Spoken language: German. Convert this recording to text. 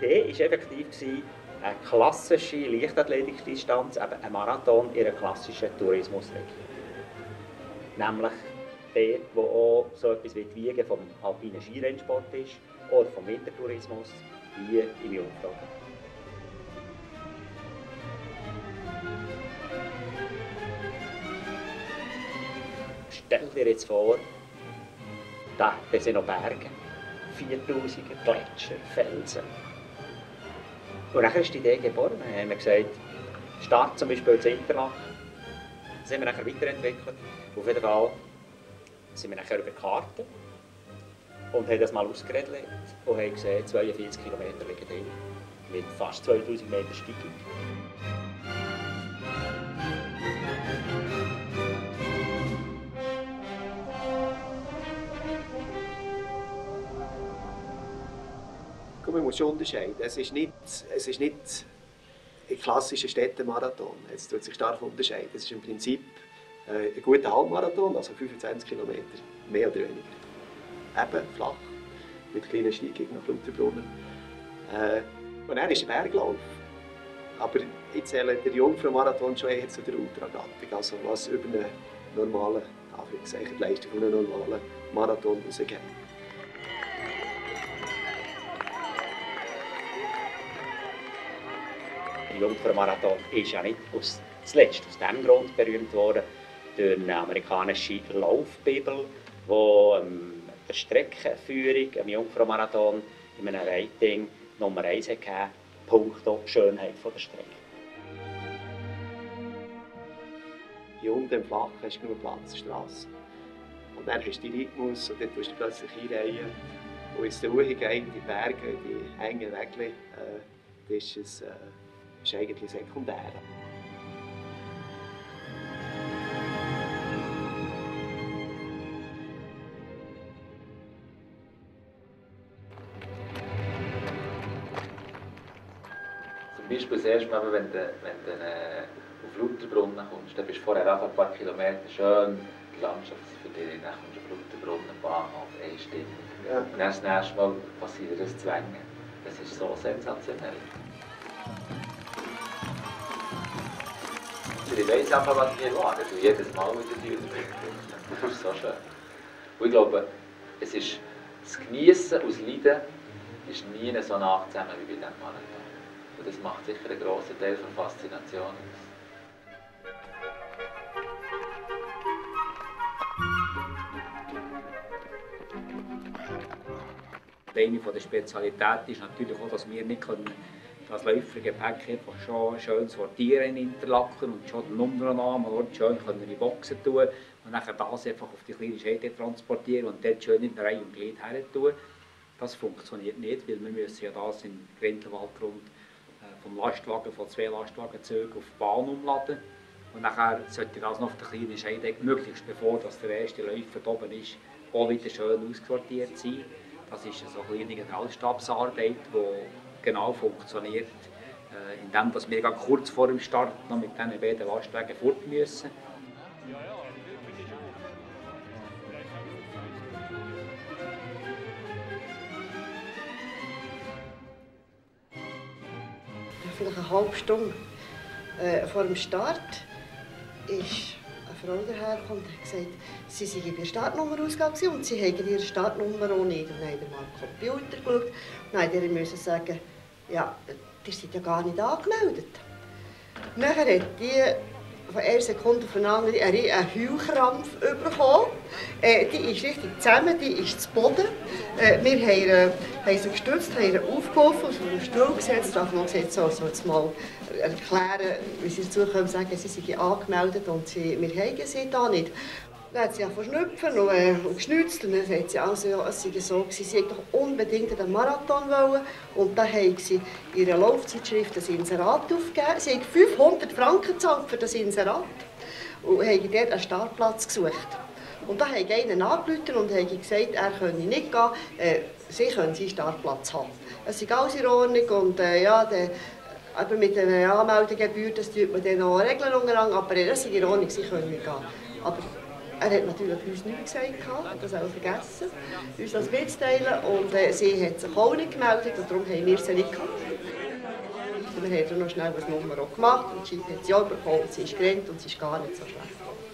Idee war effektiv, eine klassische Leichtathletikdistanz, eben ein Marathon in einer klassischen Tourismusregion. Nämlich dort, wo auch so etwas wie die Wiege vom alpinen Skirennsport ist oder vom Wintertourismus, wie im Jungfrau. Stell dir jetzt vor, da sind noch Berge, 4000 Gletscher, Felsen. Und dann ist die Idee geboren. Dann haben wir gesagt, Start zum Beispiel in Interlaken. Das haben wir nachher weiterentwickelt. Auf jeden Fall sind wir nachher über Karten und haben das mal ausgeredet und haben gesehen, 42 Kilometer liegen drin, mit fast 2000 Meter Steigung. Man muss schon unterscheiden. Es ist nicht, es ist nicht ein klassischer Städtemarathon. Es tut sich stark unterscheiden. Es ist im Prinzip äh, ein guter Halbmarathon, also 25 Kilometer, mehr oder weniger. Eben flach, mit kleinen Steigungen nach Lauterbrunnen. Äh, und dann ist ein Berglauf. Aber ich zähle den Jungfrau-Marathon schon eher zu der Ultragattung, also was über eine normale, Leistung von einem normalen Marathon rausgeht. Der Jungfrau-Marathon ist ja nicht aus, zuletzt aus diesem Grund berühmt worden, durch eine amerikanische Laufbibel, die ähm, der Streckenführung am Jungfrau-Marathon in einem Rating Nummer 1 gegeben punkto Schönheit der Strecke. Hier unten im Flach hast du nur Platzstraße. Und dann hast du die Rhythmus und dann tust du plötzlich einreihen. Und es der Ruhe geht, die Berge, die engen Wege, äh, ist es, äh, ist eigentlich sekundär. Zum Beispiel das erste Mal, wenn du, wenn du äh, auf Lauterbrunnen kommst, dann bist du vorher einfach ein paar Kilometer schön die Landschaft für dich, dann kommst du auf Lauterbrunnen, Bahnhof, einstimmig. Ja. Und dann das nächste Mal passiert das Zwängen. Das ist so sensationell. Weiß einfach, was wir machen. Also jedes Mal wieder die Das ist so schön. Und ich glaube, es ist das Genießen aus Leiden ist nie so nah zusammen wie bei diesem Marathon. Und das macht sicher einen grossen Teil von Faszination aus. Eine der Spezialitäten ist natürlich auch, dass wir nicht können das Läufergepäck einfach schon schön sortieren in Interlaken und schon den Nummernnamen dort schön können in die Boxen tun und dann das einfach auf die kleine Scheide transportieren und dort schön in Reihe und Glied her tun. Das funktioniert nicht, weil wir müssen ja das in Grindelwald rund äh, vom Lastwagen, von zwei Lastwagenzügen auf die Bahn umladen. Und nachher sollte das noch auf der kleinen Scheide, möglichst bevor das der erste Läufer oben ist, auch wieder schön ausgesortiert sein. Das ist so eine kleine Generalstabsarbeit, die genau funktioniert, äh, indem dass wir kurz vor dem Start noch mit diesen beiden Lastwagen fort müssen. Vielleicht eine halbe Stunde äh, vor dem Start ist eine Frau dahergekommen und hat gesagt, sie sei bei der Startnummerausgabe und sie hätten ihre Startnummer auch nicht. Und dann haben wir mal den Computer geschaut und dann mussten sagen, ja, die sind ja gar nicht angemeldet. Nachher hat die von einer Sekunde auf eine andere einen Heulkrampf bekommen. Äh, die ist richtig zusammen, die ist zu Boden. Äh, wir haben, haben sie gestützt, haben sie aufgeholfen, auf den Stuhl gesetzt, und haben gesagt, so, so jetzt mal erklären, wie sie dazu können, sagen, sie sind angemeldet und sie, wir haben sie da nicht. Dann hat sie ja verschnupfen und, äh, und geschnitzt und dann sagt sie, also, ja, es sei so gewesen, sie hätte doch unbedingt einen Marathon wollen und dann haben sie ihre Laufzeitschrift das Inserat aufgegeben. Sie haben 500 Franken gezahlt für das Inserat und haben dort einen Startplatz gesucht. Und da haben einen angerufen und haben gesagt, er könne nicht gehen, äh, sie können seinen Startplatz haben. Es ist alles in Ordnung und äh, ja, der, aber mit der Anmeldegebühr, das tut man dann noch regeln aber das ist in Ordnung, sie können nicht gehen. Aber Er hat natürlich uns nichts gesagt, hat das auch vergessen, uns das mitzuteilen. Und äh, sie hat sich auch nicht gemeldet und darum haben wir sie nicht gehabt. Wir haben dann noch schnell eine Nummer gemacht und sie hat sie auch bekommen. Sie ist gerannt und sie ist gar nicht so schlecht.